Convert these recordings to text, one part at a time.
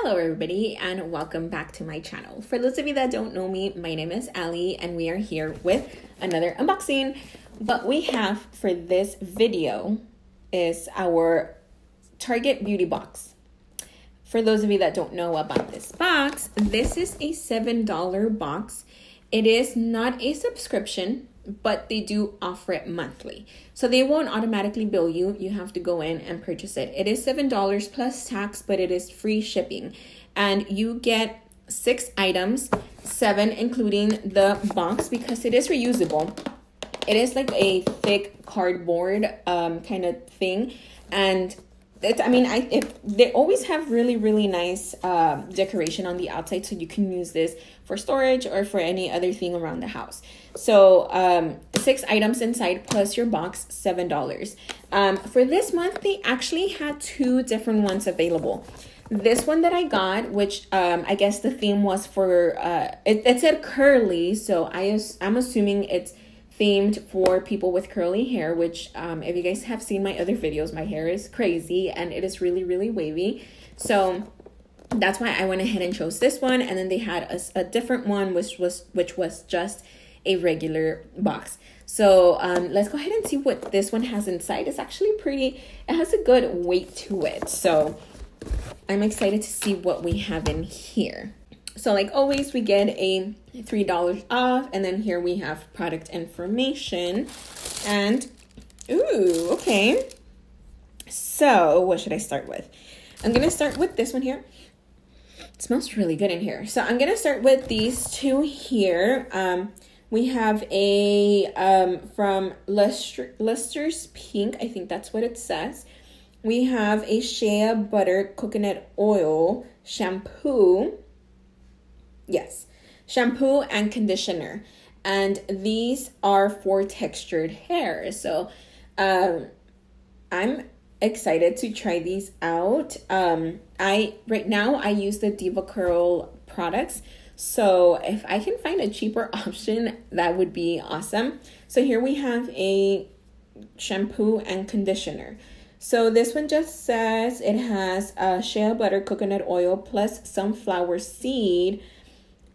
Hello, everybody, and welcome back to my channel. For those of you that don't know me, my name is Allie, and we are here with another unboxing. What we have for this video is our Target Beauty Box. For those of you that don't know about this box, this is a $7 box. It is not a subscription, but they do offer it monthly. So they won't automatically bill you. You have to go in and purchase it. It is $7 plus tax, but it is free shipping. And you get six items, seven including the box because it is reusable. It is like a thick cardboard um, kind of thing. And it's, I mean, I if they always have really really nice uh, decoration on the outside, so you can use this for storage or for any other thing around the house. So um, six items inside plus your box, seven dollars. Um, for this month, they actually had two different ones available. This one that I got, which um, I guess the theme was for uh, it, it said curly, so I I'm assuming it's themed for people with curly hair, which, um, if you guys have seen my other videos, my hair is crazy and it is really, really wavy. So that's why I went ahead and chose this one. And then they had a, a different one, which was which was just a regular box. So um, let's go ahead and see what this one has inside. It's actually pretty. It has a good weight to it. So I'm excited to see what we have in here. So like always, we get a $3 off. And then here we have product information. And, ooh, okay. So what should I start with? I'm going to start with this one here. It smells really good in here. So I'm going to start with these two here. Um, we have a um, from Luster, Luster's Pink. I think that's what it says. We have a shea butter coconut oil shampoo Yes, shampoo and conditioner. And these are for textured hair. So um, I'm excited to try these out. Um, I right now I use the DevaCurl products. So if I can find a cheaper option, that would be awesome. So here we have a shampoo and conditioner. So this one just says it has a shea butter coconut oil plus sunflower seed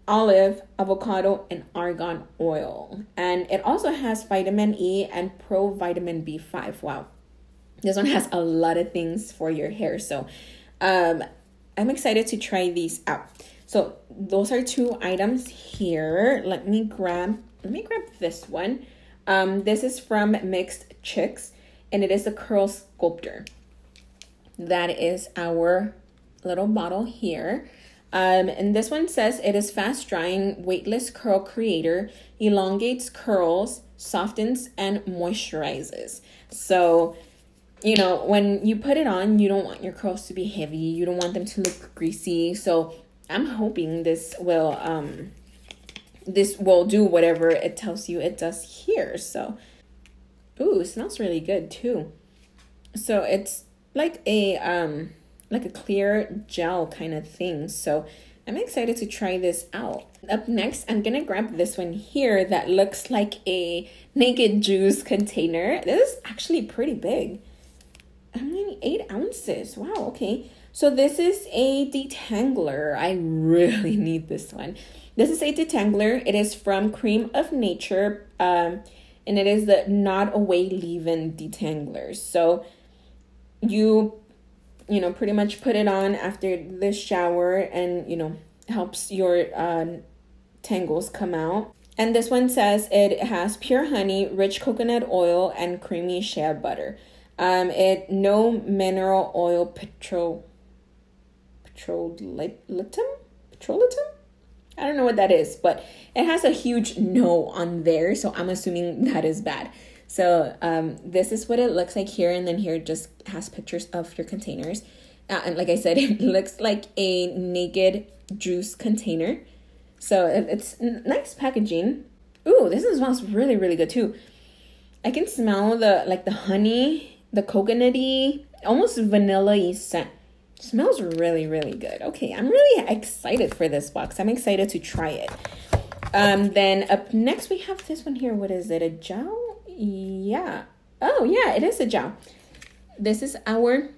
olive, avocado, and argan oil. And it also has vitamin E and pro vitamin B5. Wow. This one has a lot of things for your hair. So um, I'm excited to try these out. So those are two items here. Let me grab let me grab this one. Um, this is from Mixed Chicks and it is a curl sculptor. That is our little bottle here. Um, and this one says it is fast drying, weightless curl creator, elongates curls, softens, and moisturizes. So, you know, when you put it on, you don't want your curls to be heavy, you don't want them to look greasy. So, I'm hoping this will um this will do whatever it tells you it does here. So, ooh, smells really good too. So, it's like a um like a clear gel kind of thing. So I'm excited to try this out. Up next, I'm gonna grab this one here that looks like a naked juice container. This is actually pretty big. Mean, eight ounces. Wow, okay. So this is a detangler. I really need this one. This is a detangler. It is from Cream of Nature. Um, and it is the Knot Away leave-in detangler. So you you know, pretty much put it on after the shower and, you know, helps your uh, tangles come out. And this one says it has pure honey, rich coconut oil, and creamy shea butter. Um, it no mineral oil petrol petrolatum petrolatum. I don't know what that is, but it has a huge no on there, so I'm assuming that is bad. So um, this is what it looks like here, and then here just has pictures of your containers. Uh, and like I said, it looks like a naked juice container. So it's nice packaging. Ooh, this smells really, really good too. I can smell the like the honey, the coconutty, almost vanilla-y scent. smells really, really good. Okay, I'm really excited for this box. I'm excited to try it. Um, then up next we have this one here. What is it? A gel? Yeah. Oh, yeah, it is a gel. This is our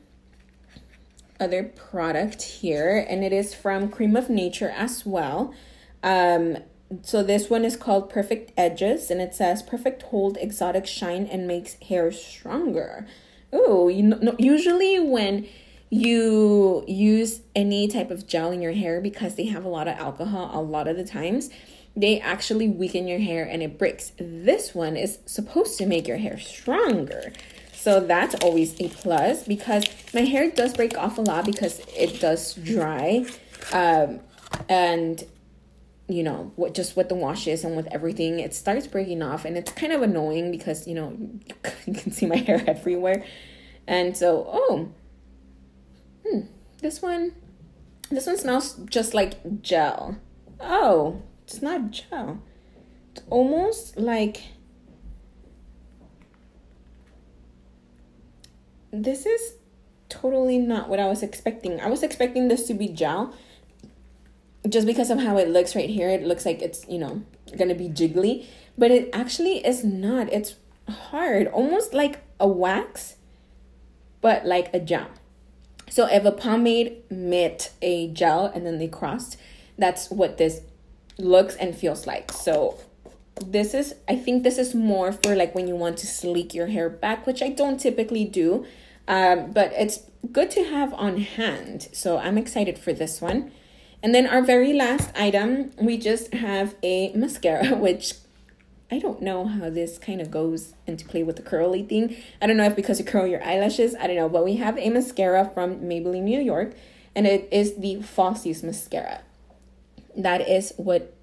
other product here, and it is from Cream of Nature as well. Um, so this one is called Perfect Edges, and it says Perfect Hold, Exotic Shine, and makes hair stronger. Oh, you know, usually when you use any type of gel in your hair because they have a lot of alcohol a lot of the times they actually weaken your hair and it breaks. This one is supposed to make your hair stronger. So that's always a plus because my hair does break off a lot because it does dry um, and you know what just with the washes and with everything it starts breaking off and it's kind of annoying because you know you can see my hair everywhere. And so oh this one, this one smells just like gel. Oh, it's not gel. It's almost like this is totally not what I was expecting. I was expecting this to be gel just because of how it looks right here. It looks like it's, you know, gonna be jiggly, but it actually is not. It's hard, almost like a wax, but like a gel. So if a pomade met a gel and then they crossed, that's what this looks and feels like. So this is, I think this is more for like when you want to sleek your hair back, which I don't typically do. Um, but it's good to have on hand. So I'm excited for this one. And then our very last item, we just have a mascara, which I don't know how this kind of goes into play with the curly thing. I don't know if because you curl your eyelashes, I don't know, but we have a mascara from Maybelline New York and it is the Falsies mascara. That is what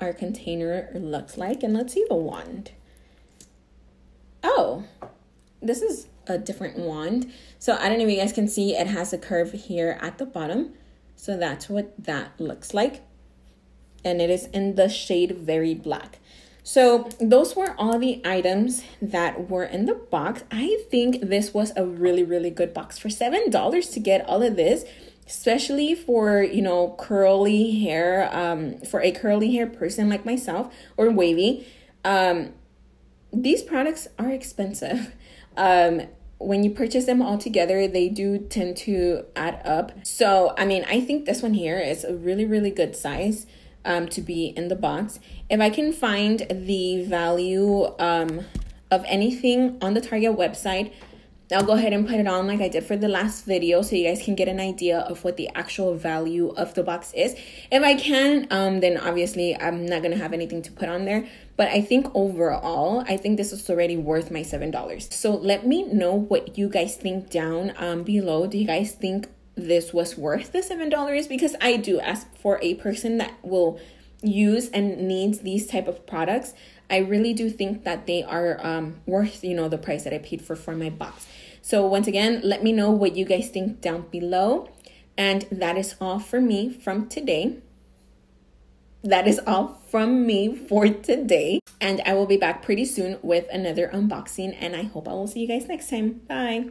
our container looks like and let's see the wand. Oh, this is a different wand. So I don't know if you guys can see it has a curve here at the bottom. So that's what that looks like. And it is in the shade Very Black. So those were all the items that were in the box. I think this was a really, really good box for $7 to get all of this, especially for, you know, curly hair, um, for a curly hair person like myself or wavy. Um, these products are expensive. Um, when you purchase them all together, they do tend to add up. So, I mean, I think this one here is a really, really good size um, to be in the box. If I can find the value um, of anything on the Target website, I'll go ahead and put it on like I did for the last video so you guys can get an idea of what the actual value of the box is. If I can, um, then obviously I'm not going to have anything to put on there. But I think overall, I think this is already worth my $7. So let me know what you guys think down um, below. Do you guys think this was worth the seven dollars because I do ask for a person that will use and needs these type of products. I really do think that they are um, worth you know the price that I paid for for my box. So once again, let me know what you guys think down below. And that is all for me from today. That is all from me for today. And I will be back pretty soon with another unboxing. And I hope I will see you guys next time. Bye.